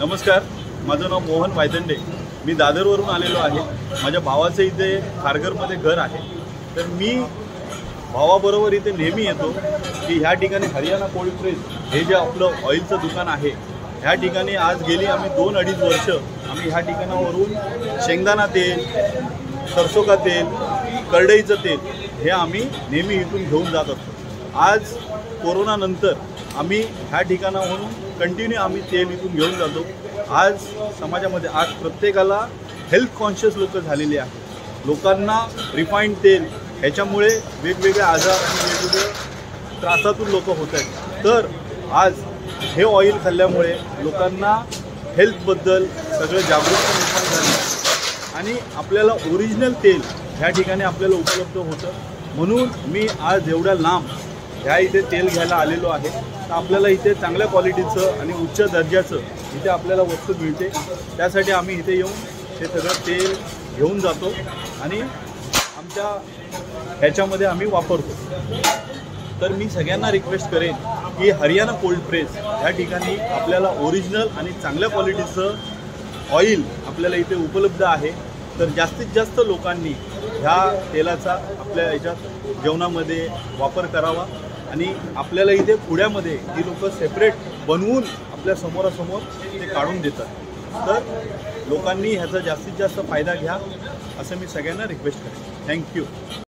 नमस्कार माझं नाव मोहन वायदंडे. मी दादरवरून आलेलो आहे. माझ्या भावाचं इथे खारघरमध्ये घर आहे. तर मी भावाबरोबर इथे नेहमी येतो की ह्या ठिकाणी हरियाणा कोल्ड प्रेस हे जे आपलं ऑइलचं दुकान आहे ह्या ठिकाणी आज गेली आम्ही दोन अडीच वर्ष. आम्ही ह्या ठिकाणावरून शेंगदाणा तेल सरसोका तेल करडईचं तेल हे आम्ही नेहमी इथून घेऊन जात असतो. आज कोरोनानंतर आम्ही ह्या ठिकाणाहून कंटिन्यू आम्ही तेल इथून घेऊन जातो. आज समाजामध्ये आज प्रत्येकाला हेल्थ कॉन्शियस लोक झालेली आहे लोकांना रिफाईंड तेल ह्याच्यामुळे वेगवेगळे आजार आणि वेगवेगळे त्रासातून लोक होत आहेत. तर आज हे ऑइल खाल्ल्यामुळे लोकांना हेल्थबद्दल सगळं जागरूकता निर्माण झाली आणि आपल्याला ओरिजिनल तेल ह्या ठिकाणी आपल्याला उपलब्ध होतं. म्हणून मी आज एवढ्या लांब ह्या इथे तेल घ्यायला आलेलो आहे. तर आपल्याला इथे चांगल्या क्वालिटीचं आणि उच्च दर्जाचं इथे आपल्याला वस्तू मिळते. त्यासाठी आम्ही इथे येऊन हे सगळं तेल घेऊन जातो आणि आमच्या ह्याच्यामध्ये आम्ही वापरतो. तर मी सगळ्यांना रिक्वेस्ट करेन की हरियाणा कोल्ड प्रेस ह्या ठिकाणी आपल्याला ओरिजिनल आणि चांगल्या क्वालिटीचं ऑइल आपल्याला इथे उपलब्ध आहे. तर जास्तीत जास्त लोकांनी ह्या तेलाचा आपल्या ह्याच्यात जेवणामध्ये वापर करावा. आणि आपल्याला इथे पुण्यामध्ये ही लोक सेपरेट बनवून आपल्या समोरासमोर ते काढून देतात. तर लोकांनी ह्याचा जास्तीत जास्त फायदा घ्या असं मी सगळ्यांना रिक्वेस्ट करेन. थँक्यू